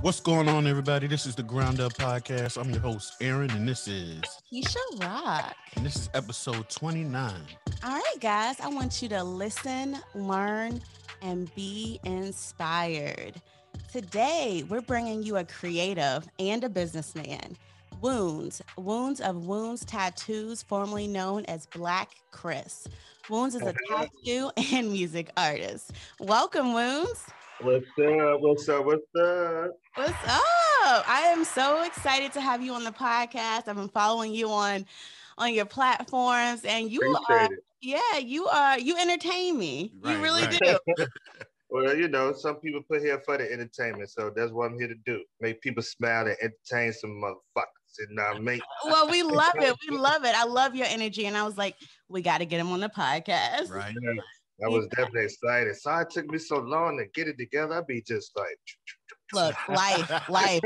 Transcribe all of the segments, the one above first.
What's going on, everybody? This is the Ground Up Podcast. I'm your host, Aaron, and this is Keisha Rock. and this is episode 29. All right, guys, I want you to listen, learn, and be inspired. Today, we're bringing you a creative and a businessman. Woundz, Woundz of Woundz Tattoos, formerly known as Black Chris. Woundz is a tattoo and music artist. Welcome, Woundz. What's up? What's up? What's up? What's up? I am so excited to have you on the podcast. I've been following you on on your platforms, and you are it. yeah, you are you entertain me. you really right. do. Well, you know, some people put here for the entertainment, so that's what I'm here to do. Make people smile and entertain some motherfuckers. You know what I mean? Well, we love it. We love it. I love your energy. And I was like, we got to get him on the podcast. Right. I was definitely excited. Sorry it took me so long to get it together. I'd be just like, Look, life, life.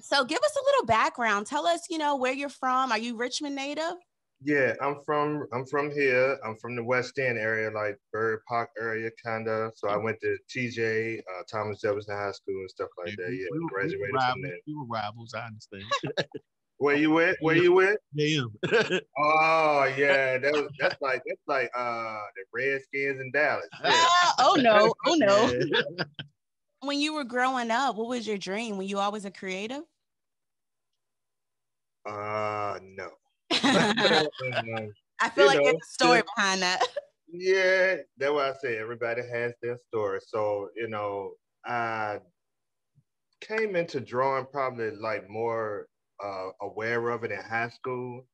So give us a little background. Tell us, you know, where you're from. Are you Richmond native? yeah, I'm from I'm from here. I'm from the West End area, like Byrd Park area, kinda. So I went to TJ, uh, Thomas Jefferson High School and stuff like that. Yeah, we, were, we, graduated were from rivals, there. we were rivals, I understand. Where you went? Where you went? Damn. Oh yeah, that was, that's like that's like uh the Redskins in Dallas. Yeah. Ah, oh no, oh no. Yeah. When you were growing up, what was your dream? Were you always a creative? Uh no. I feel You like know, there's a story yeah. behind that. yeah, that's why I say everybody has their story. So, you know, I came into drawing probably like more uh aware of it in high school.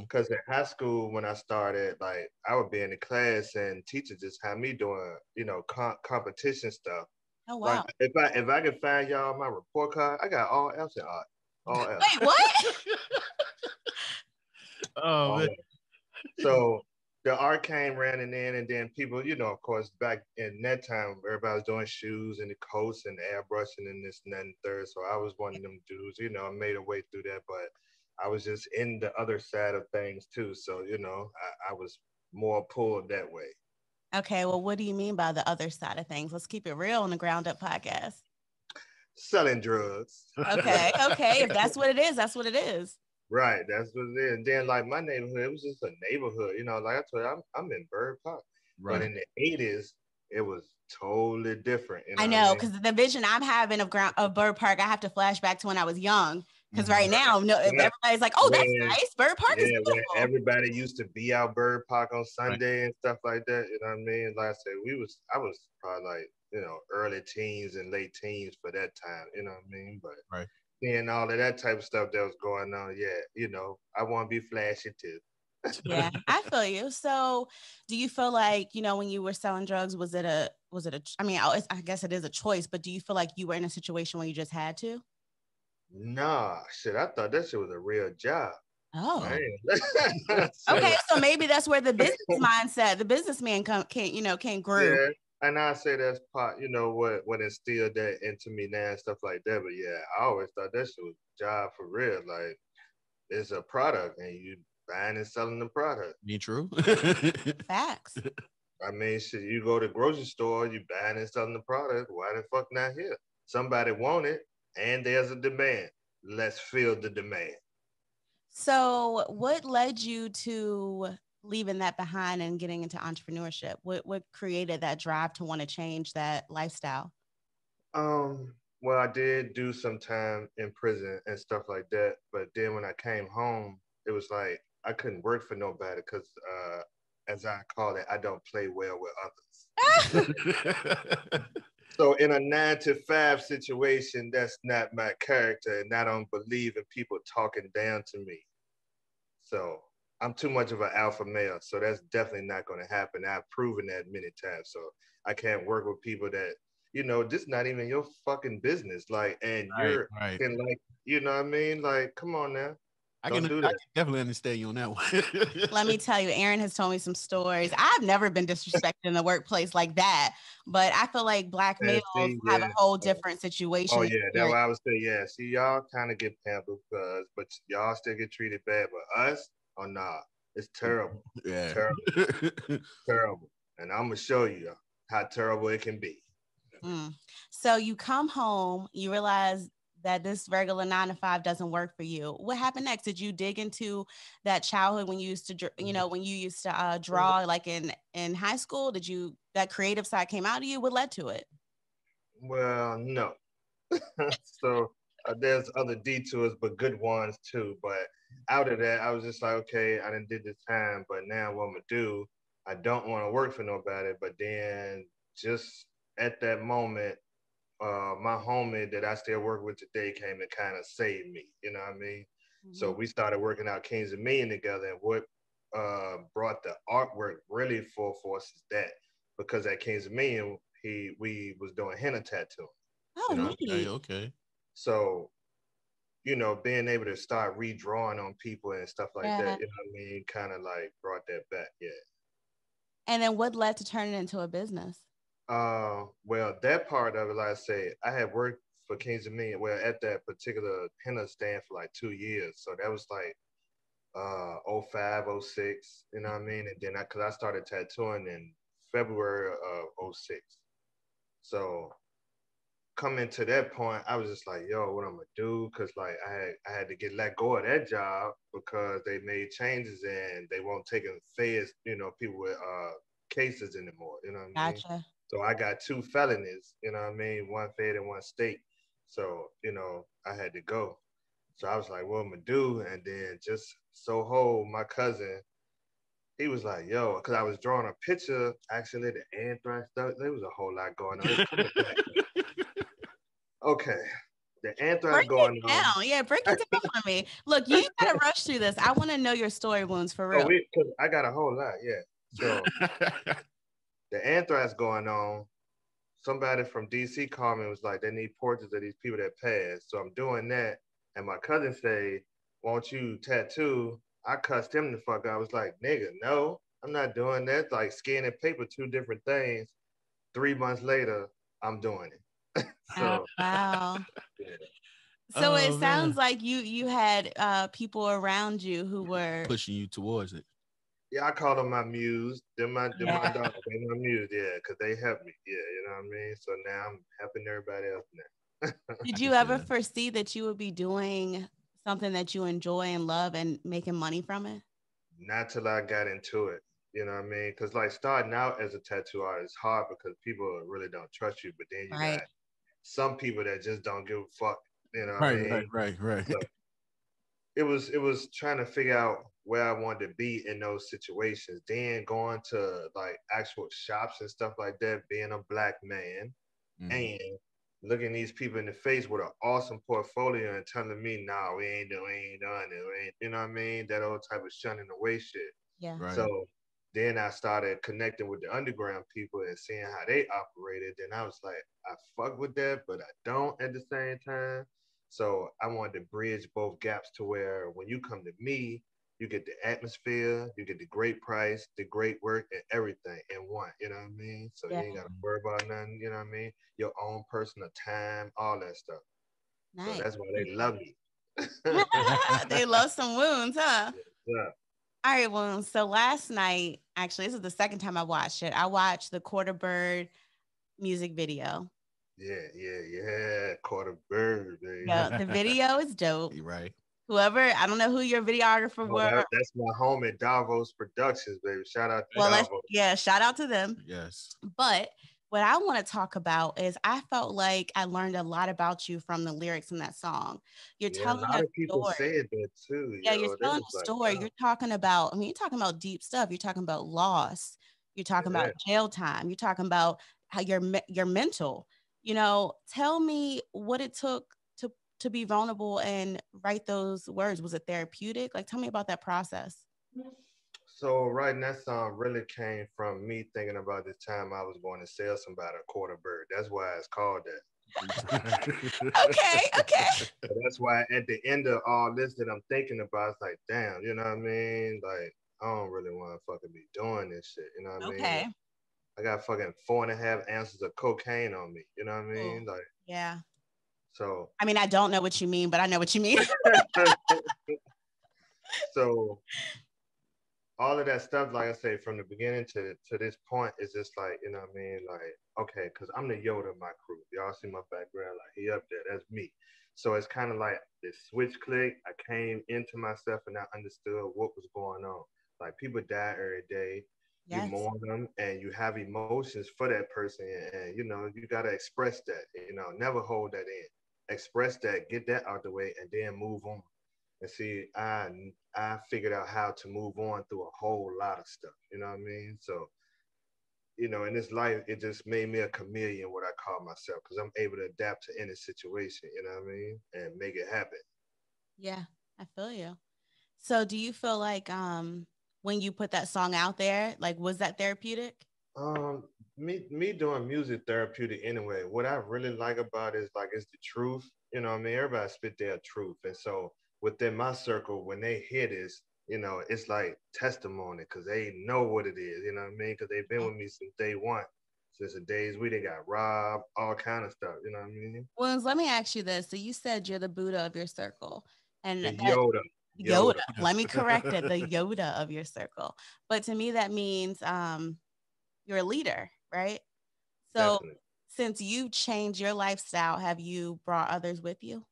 Because in high school, when I started, like I would be in the class and teachers just had me doing, you know, com- competition stuff. Oh wow. Like if I if I can find y'all my report card, I got all else in art. All else. Wait, what? oh, all man. So the art came running in, and then people, you know, of course, back in that time, everybody was doing shoes and the coats and airbrushing and this and that and third. So I was one of them dudes, you know, I made a way through that, but I was just in the other side of things too. So, you know, I, I was more pulled that way. Okay, well, what do you mean by the other side of things? Let's keep it real on the Ground Up podcast. Selling drugs. Okay, okay. If that's what it is, that's what it is. Right, that's what it is. And then like my neighborhood, it was just a neighborhood, you know, like I told you, I'm, I'm in Byrd Park. But Right. in the 80s, it was totally different. you I what know mean? because the vision I'm having of ground of Byrd Park, I have to flash back to when I was young. Because right now, no, Yeah. everybody's like, "Oh, that's When- nice. Byrd Park yeah, when beautiful." everybody used to be out Byrd Park on Sunday and stuff like that. You know what I mean? Like I said, we was I was probably like, you know, early teens and late teens for that time, you know what I mean? But Right. Seeing all of that type of stuff that was going on, yeah, you know, I want to be flashy too. yeah, I feel you. So, do you feel like you know when you were selling drugs, was it a was it a? I mean, I I guess it is a choice, but do you feel like you were in a situation where you just had to? Nah, shit, I thought that shit was a real job. Oh, okay. So maybe that's where the business mindset, the businessman, come can you know can't grow. Yeah, and I say that's part, you know, what what instilled that into me now and stuff like that. But yeah, I always thought that shit was a job for real. Like it's a product and you buying and selling the product. Me true. Facts. I mean, shit, you go to the grocery store, you buying and selling the product. Why the fuck not here? Somebody want it and there's a demand. Let's fill the demand. So, what led you to leaving that behind and getting into entrepreneurship? What what created that drive to want to change that lifestyle? Um, well, I did do some time in prison and stuff like that, but then when I came home, it was like I couldn't work for nobody because, uh, as I call it, I don't play well with others. So in a nine to five situation, that's not my character, and I don't believe in people talking down to me. So I'm too much of an alpha male, so that's definitely not going to happen. I've proven that many times. So I can't work with people that you know this not even your fucking business. Like, and right, you're right. and like, you know what I mean? Like, come on now. I can, do I that. can definitely understand you on that one. Let me tell you, Aaron has told me some stories. I've never been disrespected in the workplace like that, but I feel like black Yeah, males see, have a whole different oh, situation. Oh yeah, that's You're- what I would say. Yeah, see, y'all kind of get pampered, because, but y'all still get treated bad. But us, oh not. it's terrible. yeah. Terrible. terrible. And I'm gonna show you how terrible it can be. Mm. So you come home, you realize that this regular nine to five doesn't work for you. What happened next? Did you dig into that childhood when you used to, you know, when you used to uh, draw like in in high school? Did you that creative side came out of you? What led to it? Well, no. so uh, there's other detours, but good ones too. But out of that, I was just like, okay, I didn't did this time, but now what I'm gonna do? I don't want to work for nobody. But then just at that moment, uh, my homie that I still work with today came and kind of saved me. You know what I mean? Mm-hmm. So we started working out Kings Dominion together, and what uh, brought the artwork really full force is that because at Kings Dominion, he we was doing henna tattoo. Oh, you know? Okay, okay. So, you know, being able to start redrawing on people and stuff like Yeah. that, you know what I mean, kind of like brought that back. Yeah. And then what led to turning it into a business? Uh, well, that part of it, like I say, I had worked for Kings Dominion, well, at that particular henna stand for like two years. So that was like uh 05, 06, you know what I mean? And then I, cause I started tattooing in February of 06. So coming to that point, I was just like, yo, what I'm gonna do? Cause like I had I had to get let go of that job because they made changes and they won't take in feds, you know, people with uh cases anymore. You know what I mean? Gotcha. So I got two felonies, you know what I mean? One fed and one state. So, you know, I had to go. So I was like, what am I do? And then just so whole, my cousin, he was like, yo, because I was drawing a picture, actually, the anthrax stuff. There was a whole lot going on. It was coming back. Okay. The anthrax Break going it on. down. Yeah, break it down for me. Look, you ain't gotta rush through this. I want to know your story Woundz for oh, real. Oh, we, 'cause I got a whole lot, yeah. So the anthrax going on. Somebody from DC called me and was like, they need portraits of these people that passed. So I'm doing that. And my cousin say, won't you tattoo? I cussed him the fuck out. I was like, nigga, no, I'm not doing that. Like scanning paper, two different things. Three months later, I'm doing it. Oh, so wow. yeah. So Oh, it man. sounds like you you had uh people around you who were Pushing you towards it. yeah, I call them my muse. They're my, they're my Yeah. dog. They're my muse, yeah, because they help me. Yeah, you know what I mean? So now I'm helping everybody else now. Did you ever Yeah. foresee that you would be doing something that you enjoy and love and making money from it? not till I got into it. You know what I mean? Because like starting out as a tattoo artist is hard because people really don't trust you. But then you Right. got some people that just don't give a fuck. You know Right, I mean? right, right, right. So- It was it was trying to figure out where I wanted to be in those situations. Then going to like actual shops and stuff like that, being a black man Mhm. and looking these people in the face with an awesome portfolio and telling me, no, we ain't doing, we ain't done it. We ain't, you know what I mean? That old type of shunning away shit. Yeah. Right. So then I started connecting with the underground people and seeing how they operated. Then I was like, I fuck with that, but I don't at the same time. So I wanted to bridge both gaps to where when you come to me, you get the atmosphere, you get the great price, the great work, and everything in one. You know what I mean? So Yeah. you ain't gotta worry about nothing. You know what I mean? Your own personal time, all that stuff. Nice. So that's why they love me. they love some Woundz, huh? yeah. All right, Woundz. So last night, actually, this is the second time I watched it. I watched the Quarter Bird music video. Yeah, yeah, yeah. Caught a bird, baby. Yeah, the video is dope. You're right. Whoever, I don't know who your videographer Oh, were. that- that's my home at Davos Productions, baby. Shout out to well, let's, Davos. yeah, shout out to them. Yes. But what I want to talk about is I felt like I learned a lot about you from the lyrics in that song. You're Yeah, telling a lot a of people story. said that too. yeah, yo. you're telling a like, story. "Wow." You're talking about, I mean, you're talking about deep stuff. You're talking about loss. You're talking about jail time. You're talking about how you're you're mental. You know, tell me what it took to to be vulnerable and write those words. Was it therapeutic? Like, tell me about that process. So writing that song really came from me thinking about the time I was going to sell somebody a quarter bird. That's why it's called that. Okay, okay. So that's why at the end of all this that I'm thinking about, it's like, damn, you know what I mean? Like, I don't really want to fucking be doing this shit. You know what I mean? Okay. I got fucking four and a half ounces of cocaine on me. You know what I mean? Like, Yeah. so I mean, I don't know what you mean, but I know what you mean. so all of that stuff, like I say, from the beginning to to this point, is just like you know what I mean. Like okay, because I'm the Yoda of my crew. Y'all see my background, like he up there, that's me. So it's kind of like this switch click. I came into myself and I understood what was going on. Like people die every day. Yes. You mourn them and you have emotions for that person. And, you know, you got to express that, you know, never hold that in. Express that, get that out the way, and then move on. And see, I I figured out how to move on through a whole lot of stuff. You know what I mean? So you know, in this life, it just made me a chameleon, what I call myself, because I'm able to adapt to any situation, you know what I mean, and make it happen. Yeah, I feel you. So, do you feel like um when you put that song out there, like was that therapeutic? Um, me me doing music therapeutic anyway. What I really like about it is like it's the truth. You know, what I mean, everybody spit their truth, and so within my circle, when they hear this, you know, it's like testimony because they know what it is, you know what I mean? Because they've been with me since day one, since the days we they got robbed, all kind of stuff, you know what I mean? Well, let me ask you this. So you said you're the Buddha of your circle. And the Yoda. Yoda. Yoda. Let me correct it. The Yoda of your circle. But to me, that means um, you're a leader, right? So Definitely. since you've changed your lifestyle, have you brought others with you?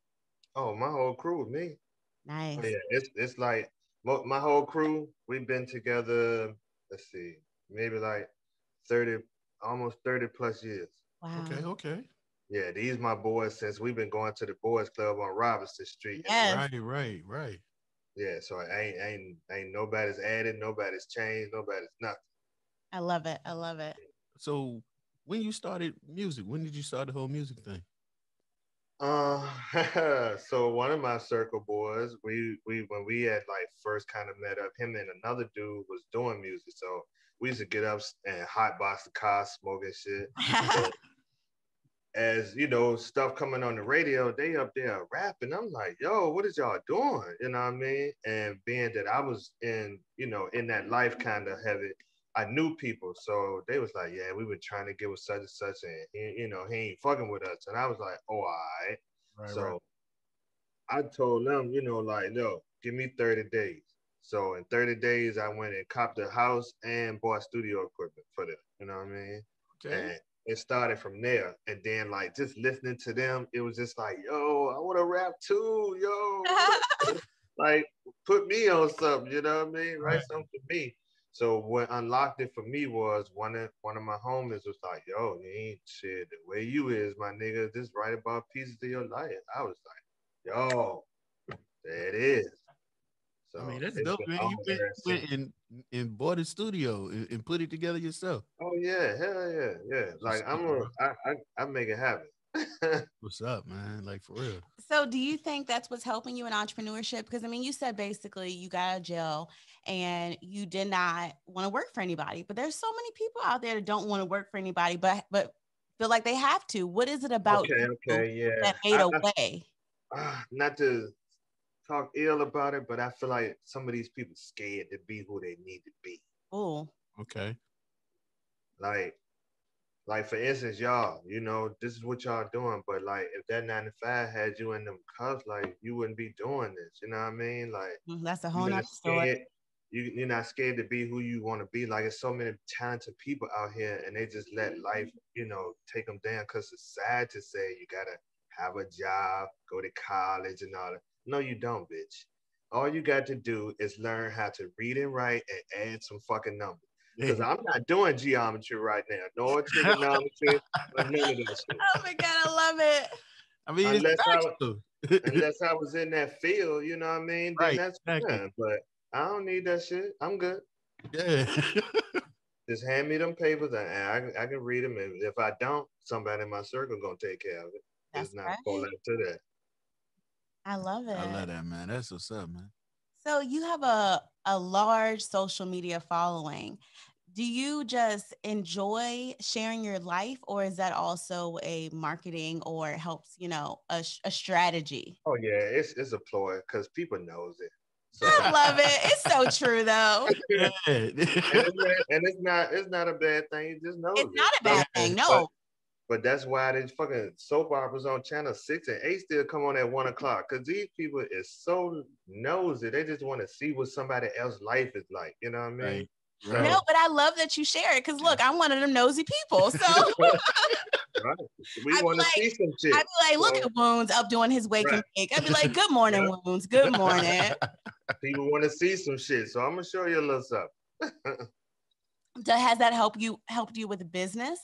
Oh, my whole crew with me. Nice. Oh, yeah, it's it's like my whole crew, we've been together, let's see, maybe like 30, almost 30 plus years. Wow. Okay, okay. Yeah, these my boys since we've been going to the boys club on Robinson Street. Yes. Right, right, right. Yeah, so ain't ain't ain't nobody's added, nobody's changed, nobody's nothing. I love it. I love it. So when you started music, when did you start the whole music thing? Uh, so one of my circle boys, we we when we had like first kind of met up, him and another dude was doing music. So we used to get up and hot box the car, smoking shit. as you know, stuff coming on the radio, they up there rapping. I'm like, yo, what is y'all doing? You know what I mean? And being that I was in, you know, in that life kind of heavy, I knew people, so they was like, "Yeah, we were trying to get with such and such, and he, you know, he ain't fucking with us." And I was like, "Oh, all right." right so right. I told them, you know, like, "No, give me thirty days." So in thirty days, I went and copped a house and bought studio equipment for them. You know what I mean? Okay. And it started from there, and then like just listening to them, it was just like, "Yo, I want to rap too, yo." like, put me on something. You know what I mean? Write right. something for me. So what unlocked it for me was one of one of my homies was like, "Yo, you ain't shit the way you is, my nigga. Just write about pieces of your life." I was like, "Yo, there it is." So I mean, that's dope, man. You went, went and, and bought a studio and, and, put it together yourself. Oh yeah, hell yeah, yeah. Like I'm a, I, I, I make it happen. what's up, man? Like for real. So, do you think that's what's helping you in entrepreneurship? Because I mean, you said basically you got out of jail and you did not want to work for anybody, but there's so many people out there that don't want to work for anybody, but but feel like they have to. What is it about okay, okay, yeah. that made a way? Uh, not to talk ill about it, but I feel like some of these people scared to be who they need to be. Oh, okay. Like like for instance, y'all, you know, this is what y'all doing, but like if that 95 had you in them cuffs, like you wouldn't be doing this. You know what I mean? Like mm, that's a whole nother story. You, you're not scared to be who you want to be. Like it's so many talented people out here, and they just let life, you know, take them down. Cause it's sad to say you gotta have a job, go to college, and all that. No, you don't, bitch. All you got to do is learn how to read and write and add some fucking numbers because I'm not doing geometry right now, nor trigonometry, none of that shit. Oh my god, I love it. I mean, unless I, was, unless I was in that field, you know what I mean? Then right, that's exactly. fine. But I don't need that shit. I'm good. Yeah. Just hand me them papers and I, I can read them. And if I don't, somebody in my circle gonna take care of it. That's it's not right. fall to that. I love it. I love that, man. That's what's up, man. So you have a, a large social media following. Do you just enjoy sharing your life, or is that also a marketing or helps, you know, a, a strategy? Oh yeah, it's it's a ploy because people knows it. So. I love it. It's so true though. and, it's not, and, it's not, it's not a bad thing. You just know it's it. not a bad thing. No. But that's why these fucking soap operas on channel six and eight still come on at one o'clock. Cause these people is so nosy. They just want to see what somebody else's life is like. You know what I mean? Right. Right. No, but I love that you share it because look, I'm one of them nosy people. So right. we want to like, see some shit. I'd be like, look so, at Woundz up doing his wake right. and bake. I'd be like, good morning, yeah. Woundz. Good morning. People want to see some shit. So I'm gonna show you a little stuff. Has that helped you helped you with business?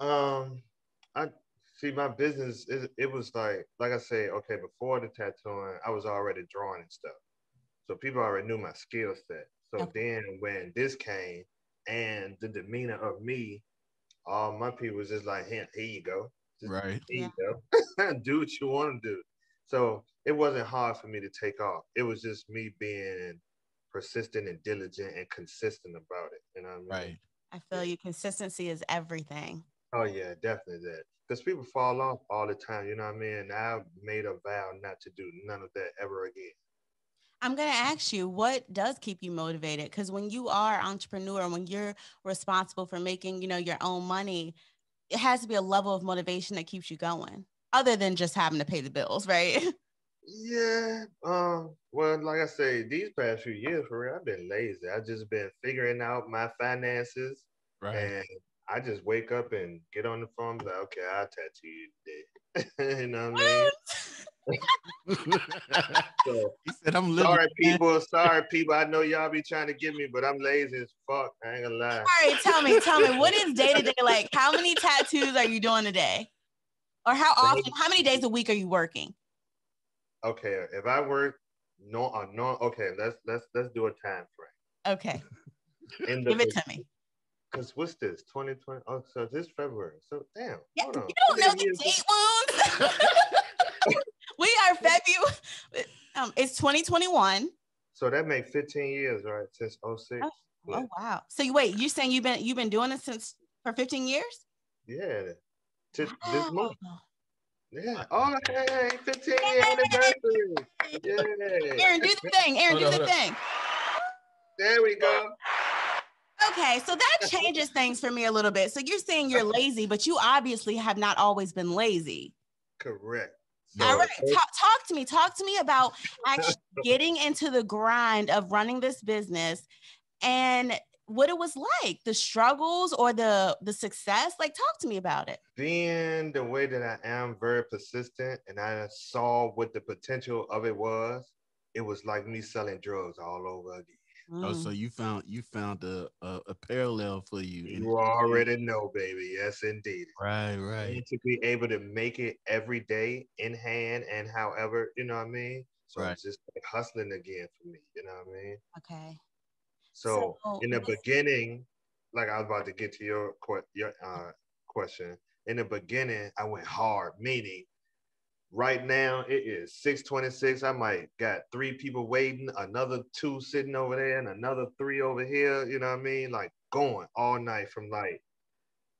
Um, I see my business. It, it was like, like I say, okay, before the tattooing, I was already drawing and stuff, so people already knew my skill set. So okay. then when this came and the demeanor of me, all my people was just like, here, here you go. Just, right. Here yeah. you go. do what you want to do. So it wasn't hard for me to take off. It was just me being persistent and diligent and consistent about it. You know what I mean? Right. I feel you. Consistency is everything. Oh yeah, definitely that. Because people fall off all the time. You know what I mean? I made a vow not to do none of that ever again. I'm going to ask you, what does keep you motivated? Because when you are entrepreneur, when you're responsible for making, you know, your own money, it has to be a level of motivation that keeps you going, other than just having to pay the bills, right? Yeah. Um. Well, like I say, these past few years, for real, I've been lazy. I've just been figuring out my finances, right. and I just wake up and get on the phone, like, okay, I'll tattoo you today. you know what I mean? so, he said, "I'm living." Sorry, people. Sorry, people. I know y'all be trying to get me, but I'm lazy as fuck. I ain't gonna lie. All right, tell me, tell me, what is day to day like? How many tattoos are you doing a day, or how often? How many days a week are you working? Okay, if I work no, uh, no. Okay, let's let's let's do a time frame. Okay. Give it to me. Because what's this? 2020. Oh, so this February. So damn. Yeah, you don't know the date Woundz. we are February. Um, it's 2021. So that makes 15 years, right? Since 06. Oh, yeah. oh wow. So you wait, you saying you've been you've been doing it since for 15 years? Yeah. To wow. this month. Yeah. Oh, hey, 15 year anniversary. Yeah. Aaron, do the thing. Aaron, do the thing. There we go. Okay, so that changes things for me a little bit. So you're saying you're lazy, but you obviously have not always been lazy. Correct. So, All right, talk, talk to me. Talk to me about actually getting into the grind of running this business and what it was like, the struggles or the the success. Like, talk to me about it. Being the way that I am, very persistent, and I saw what the potential of it was. It was like me selling drugs all over again. Mm. Oh, so you found you found a, a, a parallel for you. You already know, baby. Yes, indeed. Right, right. And to be able to make it every day in hand and however, you know what I mean? So right. it's just like hustling again for me, you know what I mean? Okay. So, so in the beginning, like I was about to get to your your uh, question. In the beginning, I went hard, meaning Right now it is 626. I might got three people waiting, another two sitting over there, and another three over here. You know what I mean? Like going all night from like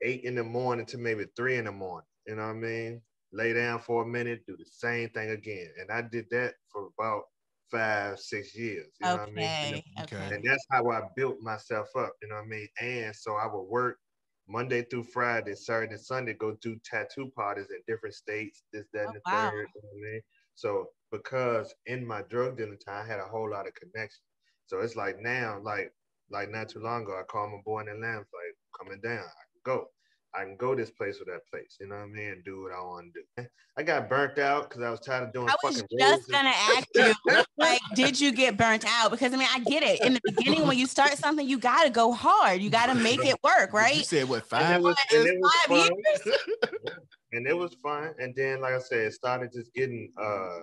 eight in the morning to maybe three in the morning. You know what I mean? Lay down for a minute, do the same thing again. And I did that for about five, six years. You know okay. what I mean? And, okay. and that's how I built myself up, you know what I mean? And so I would work Monday through Friday, Saturday, Sunday, go do tattoo parties in different states, this, that, oh, and the wow. third. You know I mean? So because in my drug dealing time, I had a whole lot of connections. So it's like now, like like not too long ago, I called my boy in Atlanta, like coming down, I can go. I can go this place or that place, you know what I mean, and do what I want to do. I got burnt out because I was tired of doing. I was just gonna ask you, like, did you get burnt out? Because I mean, I get it. In the beginning, when you start something, you gotta go hard. You gotta make it work, right? You said what five? And it was, and it was five years. and it was fun. And then, like I said, it started just getting uh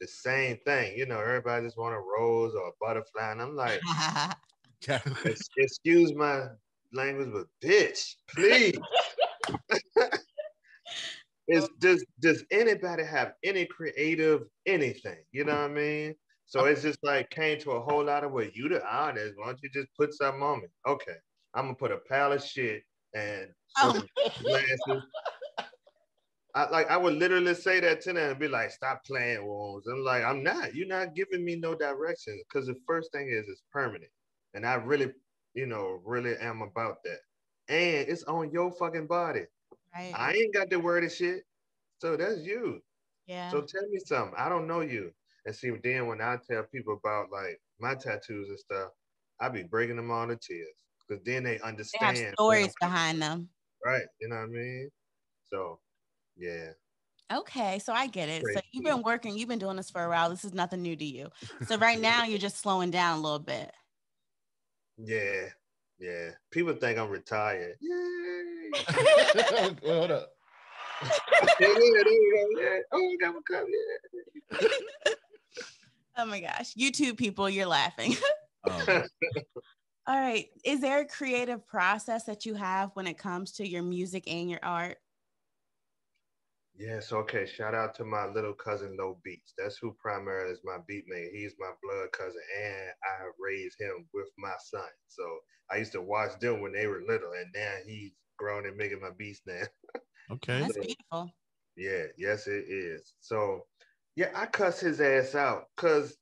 the same thing. You know, everybody just want a rose or a butterfly, and I'm like. excuse my language, but bitch, please. Is does does anybody have any creative anything? You know what I mean? So it's just like came to a whole lot of where You the artist, why don't you just put something on me? Okay, I'm gonna put a pile of shit and oh. glasses. I like I would literally say that to them and be like, stop playing Woundz. I'm like, I'm not. You're not giving me no direction. Because the first thing is it's permanent. And I really you know, really am about that. And it's on your fucking body. Right. I ain't got the word of shit. So that's you. Yeah. So tell me something. I don't know you. And see, then when I tell people about like my tattoos and stuff, I be breaking them all to tears because then they understand. They stories behind them. Right. You know what I mean? So, yeah. Okay, so I get it. So you've been working, you've been doing this for a while. This is nothing new to you. So right now you're just slowing down a little bit. Yeah, yeah. People think I'm retired. Yay! Hold up. yeah, there you go. Yeah. Oh, I got my cup. Yeah. oh my gosh. YouTube people, you're laughing. oh. All right. Is there a creative process that you have when it comes to your music and your art? Yes, okay. Shout out to my little cousin Low Beats. That's who primarily is my beat mate. He's my blood cousin, and I raised him with my son. So I used to watch them when they were little, and now he's grown and making my beats now. Okay. That's so, beautiful. Yeah, yes, it is. So yeah, I cuss his ass out because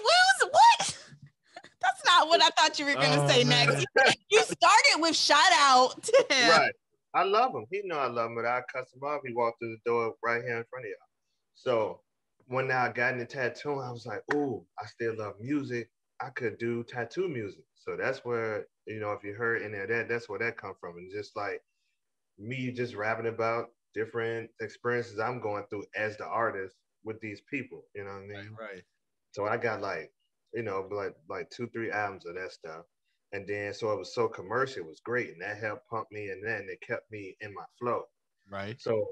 what? That's not what I thought you were gonna oh, say man. next. You started with shout out to him. Right. I love him. He know I love him, but I cuss him off. He walked through the door right here in front of y'all. So when I got into tattoo, I was like, "Ooh, I still love music. I could do tattoo music." So that's where you know, if you heard any of that, that's where that come from, and just like me, just rapping about different experiences I'm going through as the artist with these people. You know what I mean? Right. right. So I got like, you know, like like two, three albums of that stuff. And then so it was so commercial, it was great. And that helped pump me and then it kept me in my flow. Right. So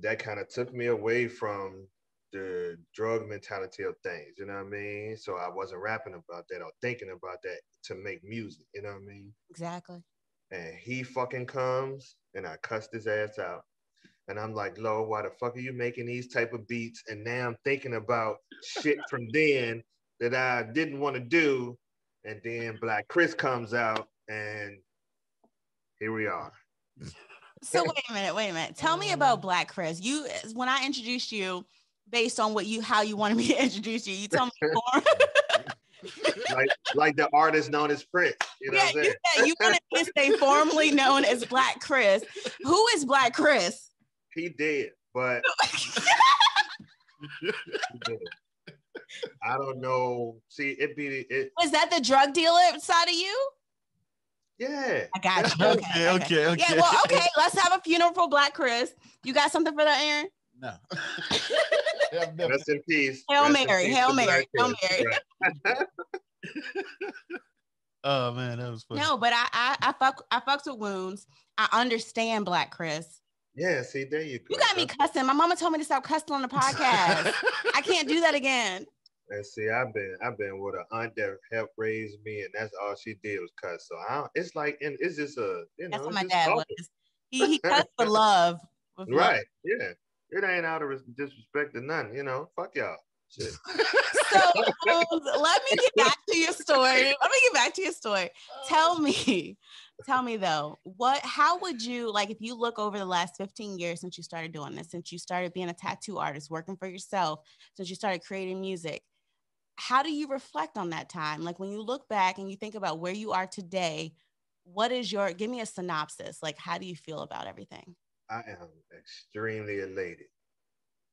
that kind of took me away from the drug mentality of things, you know what I mean? So I wasn't rapping about that or thinking about that to make music, you know what I mean? Exactly. And he fucking comes and I cussed his ass out. And I'm like, Lo, why the fuck are you making these type of beats? And now I'm thinking about shit from then that I didn't want to do and then Black Chris comes out, and here we are. So wait a minute, wait a minute. Tell me about Black Chris. You, when I introduced you, based on what you how you wanted me to introduce you, you told me like like the artist known as Prince. You know yeah, you, you wanted me to stay formally known as Black Chris. Who is Black Chris? He did, but he did. I don't know. See, it be it. Was that the drug dealer side of you? Yeah. I got you. Okay, okay, okay, okay. Yeah, well, okay. Let's have a funeral for Black Chris. You got something for that, Aaron? No. Rest in peace. Hail Rest Mary. Peace Hail Mary. Hail Mary. oh man, that was funny. No, but I I I fuck I fucks with Woundz. I understand Black Chris. Yeah, see, there you go. You got me cussing. My mama told me to stop cussing on the podcast. I can't do that again. And see, I've been I've been with an aunt that helped raise me, and that's all she did was cuss. So I don't, it's like, and it's just a you know. That's what my dad talking. was. He he cussed for love. right? Love. Yeah. It ain't out of disrespect to none. You know, fuck y'all. so um, let me get back to your story. Let me get back to your story. Tell me, tell me though, what how would you like if you look over the last 15 years since you started doing this, since you started being a tattoo artist, working for yourself, since you started creating music, how do you reflect on that time? Like when you look back and you think about where you are today, what is your give me a synopsis? Like how do you feel about everything? I am extremely elated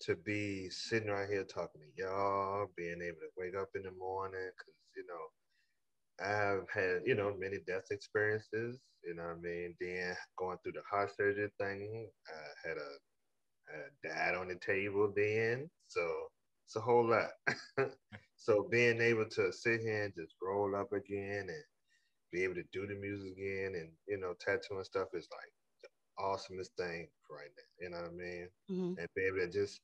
to be sitting right here talking to y'all, being able to wake up in the morning, because you know, I've had, you know, many death experiences, you know what I mean? Then going through the heart surgery thing, I had a, a dad on the table then. So it's a whole lot. so being able to sit here and just roll up again and be able to do the music again and, you know, tattooing stuff is like the awesomest thing right now. You know what I mean? Mm-hmm. And be able to just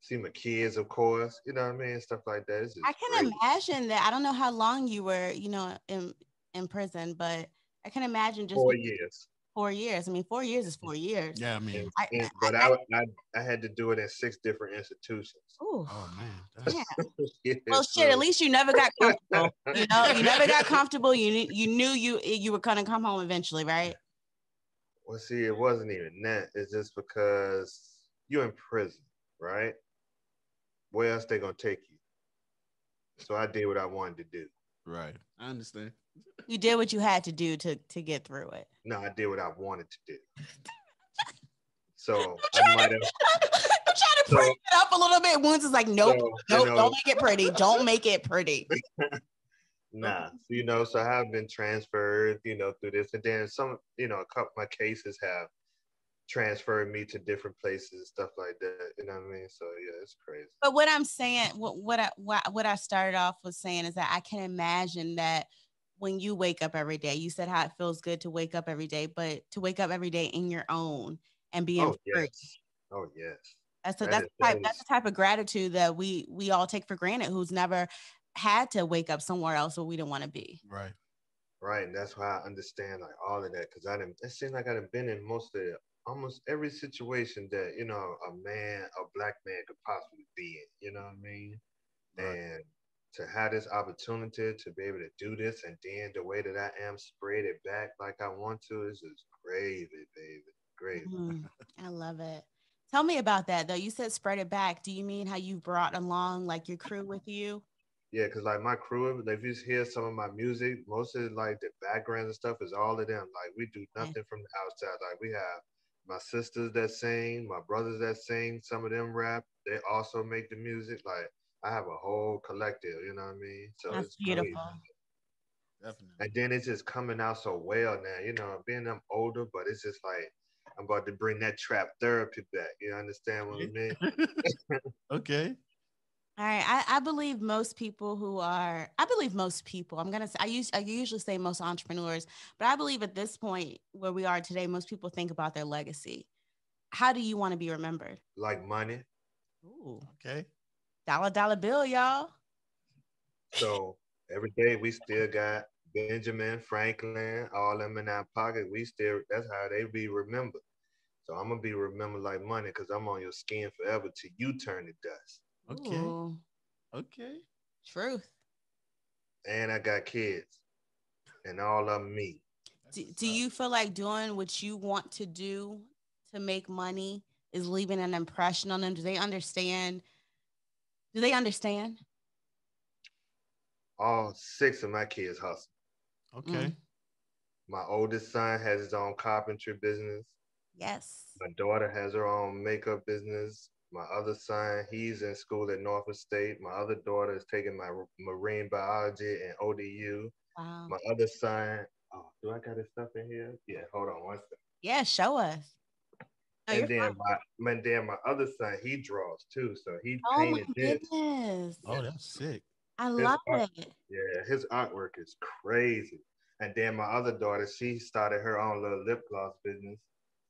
see my kids, of course, you know what I mean? Stuff like that. I can great. imagine that. I don't know how long you were, you know, in, in prison, but I can imagine just four years. Four years. I mean, four years is four years. Yeah, I mean, I, and, but I, I, I, had to do it at six different institutions. Ooh. Oh man. Yeah. yeah. Well, shit. At least you never got comfortable. you know, you never got comfortable. You you knew you you were gonna come home eventually, right? Well, see, it wasn't even that. It's just because you're in prison, right? Where else they gonna take you? So I did what I wanted to do. Right. I understand. You did what you had to do to to get through it. No, I did what I wanted to do. So I might have. I'm trying to so, it up a little bit. Once is like, nope, so, nope, know, don't make it pretty. Don't make it pretty. nah, you know, so I have been transferred, you know, through this, and then some, you know, a couple of my cases have transferred me to different places, and stuff like that. You know what I mean? So yeah, it's crazy. But what I'm saying, what what I what, what I started off with saying is that I can imagine that when you wake up every day, you said how it feels good to wake up every day, but to wake up every day in your own and being oh, free. Yes. Oh yes. That's a, that that's is, type, that's the type of gratitude that we we all take for granted. Who's never had to wake up somewhere else where we don't want to be. Right. Right. And that's why I understand like all of that because I didn't. It seems like I've been in most of the, almost every situation that you know a man, a black man could possibly be in. You know what I mean? Right. And to have this opportunity to be able to do this and then the way that I am spread it back like I want to is just crazy, baby. crazy. Mm, I love it. Tell me about that though. You said spread it back. Do you mean how you brought along like your crew with you? Yeah, cause like my crew, if you hear some of my music, most of like the backgrounds and stuff is all of them. Like we do nothing from the outside. Like we have my sisters that sing, my brothers that sing, some of them rap. They also make the music. Like I have a whole collective, you know what I mean? So That's it's beautiful. Crazy. Definitely. And then it's just coming out so well now, you know, being I'm older, but it's just like I'm about to bring that trap therapy back. You understand what I mean? okay. All right. I, I believe most people who are, I believe most people, I'm gonna say I use I usually say most entrepreneurs, but I believe at this point where we are today, most people think about their legacy. How do you want to be remembered? Like money. Ooh, okay. Dollar dollar bill, y'all. So every day we still got Benjamin, Franklin, all them in our pocket. We still that's how they be remembered. So I'm gonna be remembered like money because I'm on your skin forever till you turn to dust. Okay. Ooh. Okay. Truth. And I got kids, and all of me. Do, do you feel like doing what you want to do to make money is leaving an impression on them? Do they understand? Do they understand? All six of my kids hustle. Okay. Mm. My oldest son has his own carpentry business. Yes. My daughter has her own makeup business. My other son, he's in school at Norfolk State. My other daughter is taking my marine biology and ODU. Wow. My other son, oh, do I got his stuff in here? Yeah, hold on one second. Yeah, show us. No, and then my, and then my other son, he draws too. So he oh painted this. Goodness. Oh, that's sick. I his love art, it. Yeah, his artwork is crazy. And then my other daughter, she started her own little lip gloss business.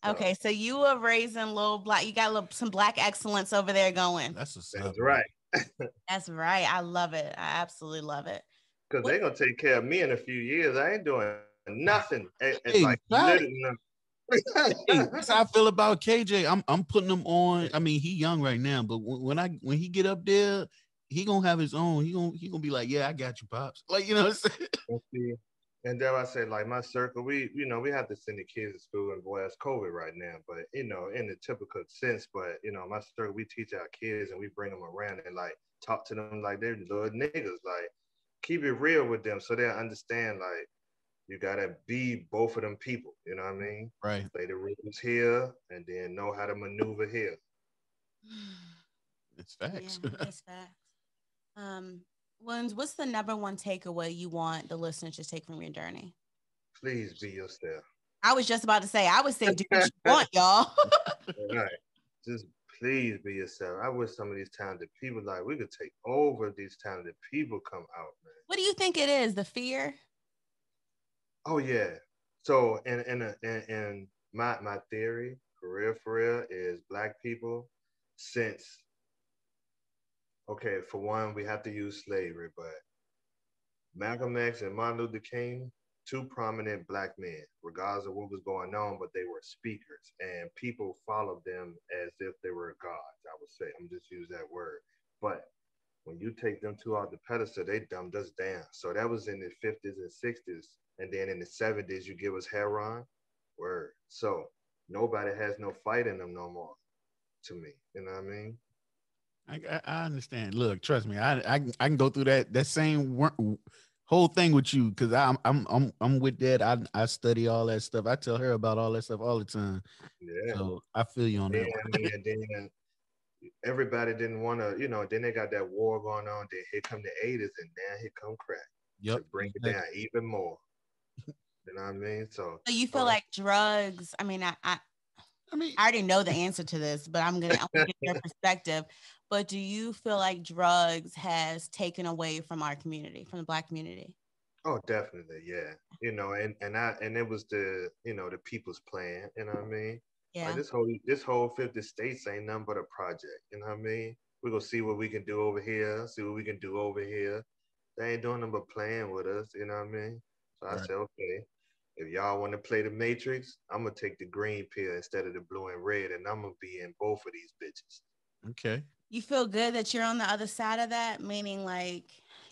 Okay, so you are raising little black. You got little, some black excellence over there going. That's a that's right. that's right. I love it. I absolutely love it. Because they're gonna take care of me in a few years. I ain't doing nothing. It's hey, like hey, that's how I feel about KJ. I'm I'm putting him on. I mean, he young right now, but when I when he get up there, he gonna have his own. He gonna he gonna be like, yeah, I got you, pops. Like you know what I'm saying. And there I say, like my circle, we, you know, we have to send the kids to school and boy, it's COVID right now, but you know, in the typical sense, but you know, my circle, we teach our kids and we bring them around and like talk to them like they're little niggas, like keep it real with them so they understand like you gotta be both of them people, you know what I mean? Right. Play the rules here and then know how to maneuver here. It's facts. Yeah, it's facts. Um, What's the number one takeaway you want the listeners to take from your journey? Please be yourself. I was just about to say, I would say, do what you want, y'all. right. Just please be yourself. I wish some of these talented people, like, we could take over these talented people come out, man. What do you think it is? The fear? Oh, yeah. So, in, in, a, in, in my, my theory, for real, for real, is black people since okay, for one, we have to use slavery, but Malcolm X and Martin Luther King, two prominent black men, regardless of what was going on, but they were speakers and people followed them as if they were gods. I would say, I'm just use that word. But when you take them two off the pedestal, they dumbed us down. So that was in the 50s and 60s. And then in the 70s, you give us Heron. Word. So nobody has no fight in them no more to me. You know what I mean? I, I understand. Look, trust me. I, I I can go through that that same whole thing with you because I'm I'm I'm I'm with that. I I study all that stuff. I tell her about all that stuff all the time. Yeah. So I feel you on that. Yeah, I mean, and then everybody didn't want to, you know, then they got that war going on. Then here come the 80s, and now here come crack. Yep. To bring it down even more. You know what I mean? So, So you feel uh, like drugs? I mean, I, I I mean, I already know the answer to this, but I'm gonna, I'm gonna get your perspective. But do you feel like drugs has taken away from our community, from the black community? Oh, definitely, yeah. You know, and and I and it was the you know the people's plan. You know what I mean? Yeah. Like this whole this whole 50 states ain't nothing but a project. You know what I mean? We're gonna see what we can do over here, see what we can do over here. They ain't doing nothing but playing with us, you know what I mean? So I Right. said, okay, if y'all want to play the Matrix, I'm gonna take the green pill instead of the blue and red, and I'm gonna be in both of these bitches. okay. You feel good that you're on the other side of that, meaning like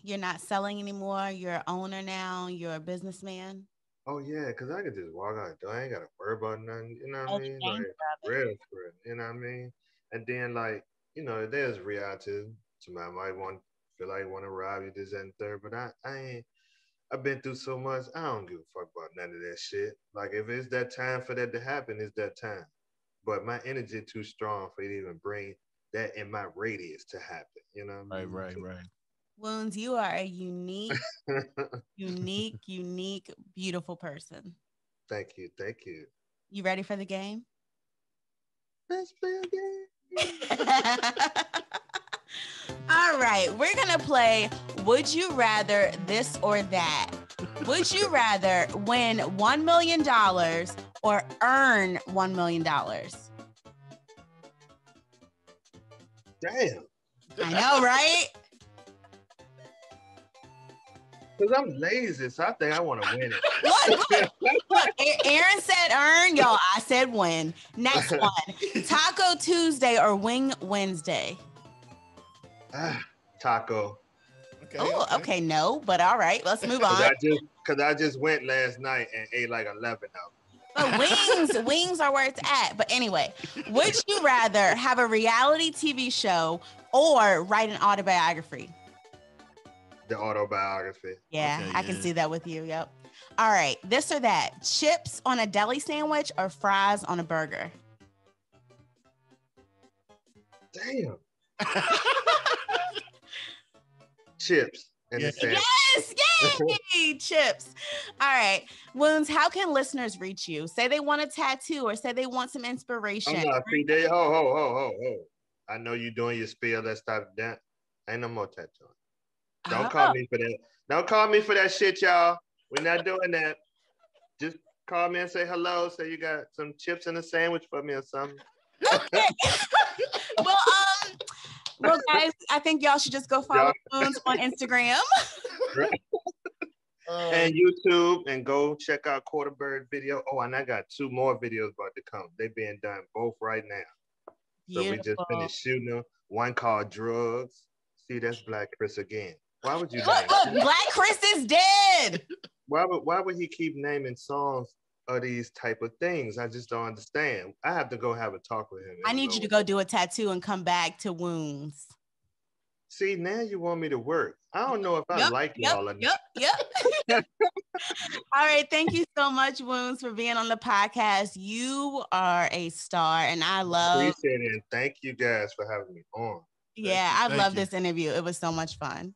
you're not selling anymore. You're an owner now. You're a businessman. Oh yeah, cause I could just walk out the door. I ain't gotta worry about nothing. You know what I mean? Like, real for it. You know what I mean? And then like, you know, there's reality. Somebody might want feel like want to rob you, this and third, but I, I ain't I've been through so much, I don't give a fuck about none of that shit. Like if it's that time for that to happen, it's that time. But my energy too strong for it to even bring that in my radius to happen. You know what I Right, mean? right, right. Woundz, you are a unique, unique, unique, beautiful person. thank you, thank you. You ready for the game? Let's play a game. All right, we're gonna play Would You Rather This or That? Would you rather win $1 million or earn $1 million? I Damn. know, right? Because I'm lazy, so I think I want to win it. Look, look, look, Aaron said earn, y'all. I said win. Next one Taco Tuesday or Wing Wednesday? Ah, taco. Okay. Oh, okay, no, but all right, let's move Cause on. I just cause I just went last night and ate like eleven of But wings, wings are where it's at. But anyway, would you rather have a reality TV show or write an autobiography? the autobiography. Yeah, Okay, I can see that with you. Yep. All right, this or that: chips on a deli sandwich or fries on a burger. Damn. Chips and Yeah. the sandwich. Yes, yay, chips. All right, Woundz. How can listeners reach you? Say they want a tattoo or say they want some inspiration. I'm not see they ho ho ho ho ho. I know you're doing your spiel. Let's stop that. Ain't no more tattoo. Don't Oh, call me for that. Don't call me for that shit, y'all. We're not doing that. Just call me and say hello. Say you got some chips and a sandwich for me or something. okay. well, um, well, guys, I think y'all should just go follow Woundz on Instagram. Uh, and YouTube and go check out Quarterbird video. Oh, and I got two more videos about to come. They being done both right now. So we just finished shooting them. One called Drugs. See, that's Black Chris again. Why would you Look, name look, Black Chris is dead. why would why would he keep naming songs of these type of things? I just don't understand. I have to go have a talk with him. I need you to go do a tattoo and come back to Woundz. See, now you want me to work. I don't know if I Yep, like Yep, y'all or not. yep, yep. All right. Thank you so much, Woundz, for being on the podcast. You are a star, and I love. Appreciate it. And thank you guys for having me on. Yeah, I love this interview. It was so much fun.